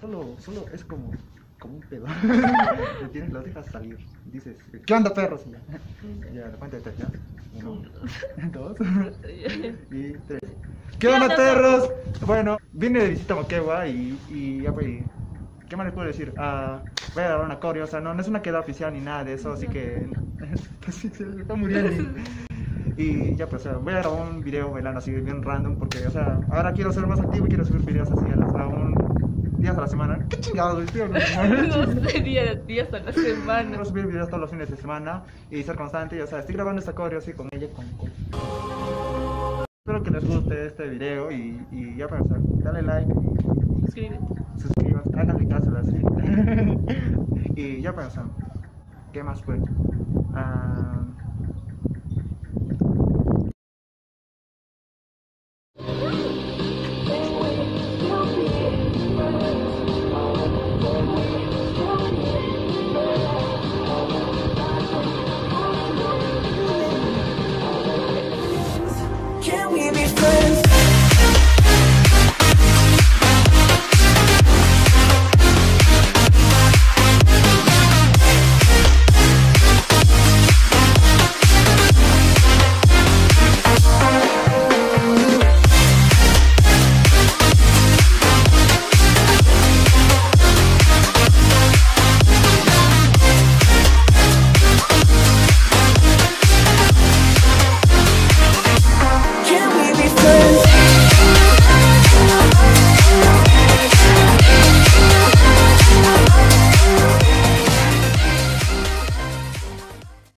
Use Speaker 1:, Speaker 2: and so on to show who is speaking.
Speaker 1: Solo, solo es como, como un pedo. Lo tienes, lo dejas salir. Dices, ¿qué onda perros? Y ya, ya, de cuenta de tres, ya. Uno, dos y tres. ¿Qué onda perros? Bueno, vine de visita a Moquegua y, y ya pues, ¿qué más les puedo decir? Ah, voy a grabar una coreo, o sea, no, no es una queda oficial ni nada de eso, así que pues sí, se está muriendo. Y ya pues, o sea, voy a grabar un video bailando así bien random porque, o sea, ahora quiero ser más activo y quiero subir videos así a un días a la semana. ¿Qué chingados? Tío, no,
Speaker 2: sé, días, días a la semana.
Speaker 1: Quiero subir videos todos los fines de semana y ser constante. Y, o sea, estoy grabando esta coreo así con ella, con, con- Espero que les guste este video y, y ya pues, o sea, dale like,
Speaker 2: Suscríbete.
Speaker 1: suscríbanse, háganle caso a la y ya pues, o sea, ¿qué más fue? Ah, me free.